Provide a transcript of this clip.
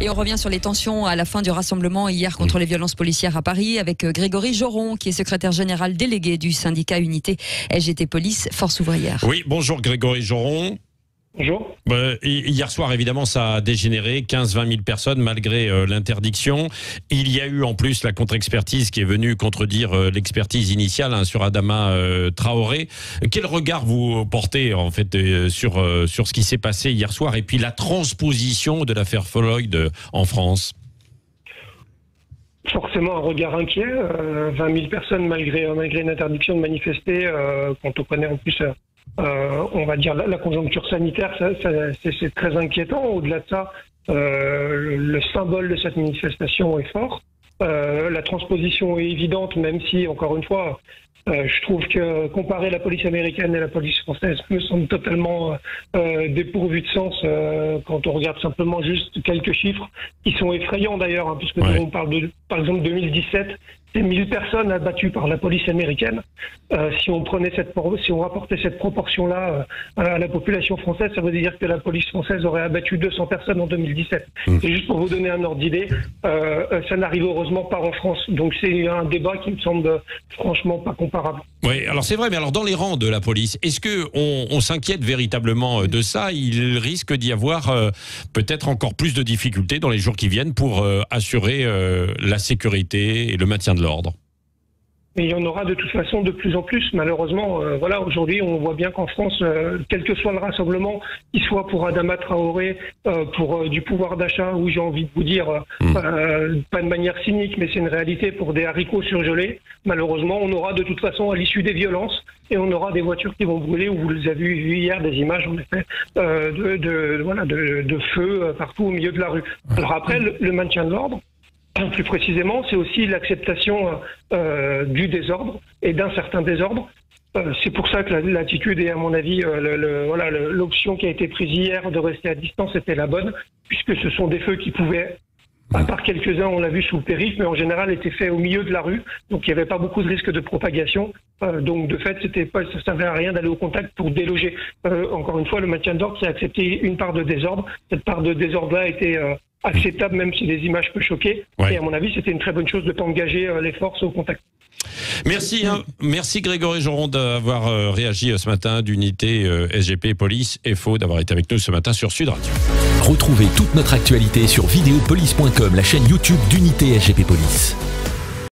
Et on revient sur les tensions à la fin du rassemblement hier contre les violences policières à Paris avec Grégory Joron, qui est secrétaire général délégué du syndicat Unité SGT Police Force ouvrière. Oui, bonjour Grégory Joron. Bonjour. Bah, hier soir, évidemment, ça a dégénéré, 15-20 000 personnes malgré euh, l'interdiction. Il y a eu en plus la contre-expertise qui est venue contredire euh, l'expertise initiale hein, sur Adama euh, Traoré. Quel regard vous portez en fait sur sur ce qui s'est passé hier soir et puis la transposition de l'affaire Floyd en France? Forcément un regard inquiet. 20 000 personnes malgré malgré une interdiction de manifester, quand on connaît en plus euh, on va dire, la, conjoncture sanitaire, c'est très inquiétant. Au-delà de ça, euh, le symbole de cette manifestation est fort. Euh, la transposition est évidente, même si, encore une fois, je trouve que comparer la police américaine et la police française me semble totalement dépourvu de sens quand on regarde simplement juste quelques chiffres qui sont effrayants d'ailleurs, hein, puisque on parle de, par exemple, 2017, c'est 1000 personnes abattues par la police américaine. Euh, si on prenait cette, si on rapportait cette proportion-là euh, à la population française, ça veut dire que la police française aurait abattu 200 personnes en 2017. Mmh. Et juste pour vous donner un ordre d'idée, euh, ça n'arrive heureusement pas en France. Donc c'est un débat qui me semble franchement pas comparable. Oui, alors c'est vrai, mais alors dans les rangs de la police, est-ce que on, s'inquiète véritablement de ça? Il risque d'y avoir peut-être encore plus de difficultés dans les jours qui viennent pour assurer la sécurité et le maintien de l'ordre. Mais il y en aura de toute façon de plus en plus. Malheureusement, euh, voilà, aujourd'hui, on voit bien qu'en France, euh, quel que soit le rassemblement, qu'il soit pour Adama Traoré, euh, pour du pouvoir d'achat, où j'ai envie de vous dire, mm. pas de manière cynique, mais c'est une réalité pour des haricots surgelés. Malheureusement, on aura de toute façon, à l'issue des violences, et on aura des voitures qui vont brûler. Où vous les avez vu hier des images, en effet, de, de, voilà, de, de feu partout au milieu de la rue. Alors après, le maintien de l'ordre. Plus précisément, c'est aussi l'acceptation euh, du désordre et d'un certain désordre. Euh, c'est pour ça que l'attitude et à mon avis, euh, l'option qui a été prise hier de rester à distance était la bonne, puisque ce sont des feux qui pouvaient, à part quelques-uns, on l'a vu sous le périph', mais en général étaient faits au milieu de la rue, donc il n'y avait pas beaucoup de risque de propagation. donc de fait, c'était ça ne servait à rien d'aller au contact pour déloger. encore une fois, le maintien d'ordre qui a accepté une part de désordre. Cette part de désordre-là a été acceptable, même si les images peuvent choquer. Et à mon avis, c'était une très bonne chose de pas engager euh, les forces au contact. Merci, hein. merci Grégory Joron d'avoir euh, réagi euh, ce matin d'unité SGP Police et faux d'avoir été avec nous ce matin sur Sud Radio. Retrouvez toute notre actualité sur vidéopolice.com, la chaîne YouTube d'unité SGP Police.